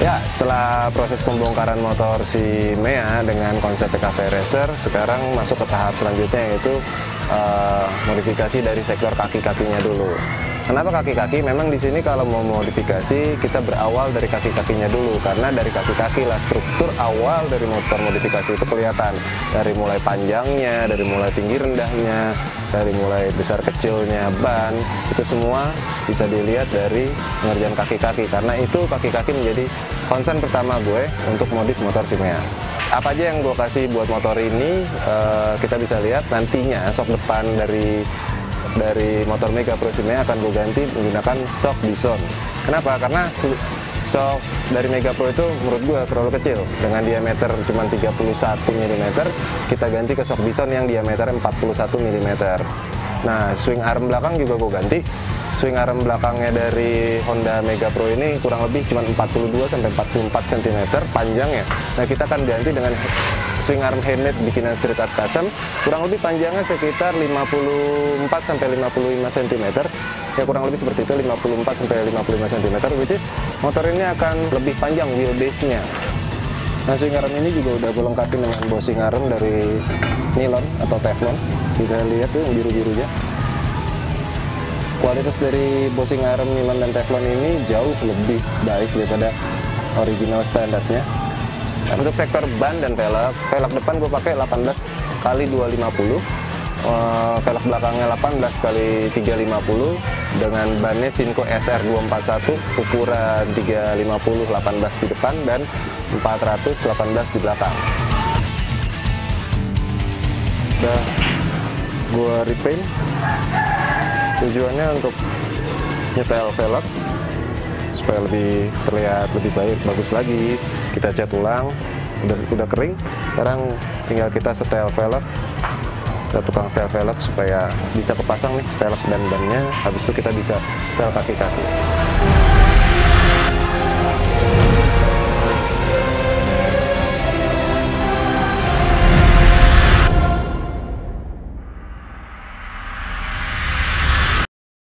Ya, setelah proses pembongkaran motor si Mea dengan konsep PKV Racer, sekarang masuk ke tahap selanjutnya yaitu uh, modifikasi dari sektor kaki-kakinya dulu. Kenapa kaki-kaki? Memang di sini kalau mau modifikasi kita berawal dari kaki-kakinya dulu karena dari kaki-kaki lah struktur awal dari motor modifikasi itu kelihatan dari mulai panjangnya, dari mulai tinggi rendahnya, dari mulai besar kecilnya ban itu semua bisa dilihat dari pengerjaan kaki-kaki karena itu kaki-kaki menjadi concern pertama gue untuk modif motor Simea. Apa aja yang gue kasih buat motor ini, uh, kita bisa lihat nantinya sok depan dari dari motor Mega Pro Simea akan gue ganti menggunakan shock bison. Kenapa? Karena shock dari Mega Pro itu menurut gue terlalu kecil dengan diameter cuma 31 mm kita ganti ke shock bison yang diameter 41 mm nah swing arm belakang juga gue ganti swing arm belakangnya dari Honda Mega Pro ini kurang lebih cuma 42 sampai 44 cm panjangnya. Nah, kita akan ganti dengan swing arm handmade bikinan Street Art Custom kurang lebih panjangnya sekitar 54 sampai 55 cm. Ya kurang lebih seperti itu 54 sampai 55 cm which is motor ini akan lebih panjang wheelbase-nya. Nah swing arm ini juga udah gue lengkapi dengan bosing arm dari nilon atau teflon. Kita lihat tuh biru-birunya kualitas dari bosing arm nilon dan teflon ini jauh lebih baik daripada original standarnya untuk sektor ban dan velg velg depan gue pakai 18 kali 250 Uh, velg belakangnya 18 kali 350 dengan bannya Sinco SR 241 ukuran 350 18 di depan dan 418 di belakang. Udah gue repaint tujuannya untuk nyetel velg supaya lebih terlihat lebih baik bagus lagi. Kita cat ulang udah udah kering. Sekarang tinggal kita setel velg kita tukang setel velg supaya bisa kepasang nih velg dan bannya. Habis itu kita bisa setel kaki-kaki